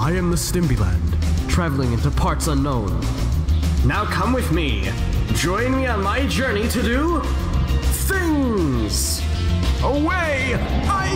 I am the StimpyLand, traveling into parts unknown. Now come with me. Join me on my journey to do things. Away I!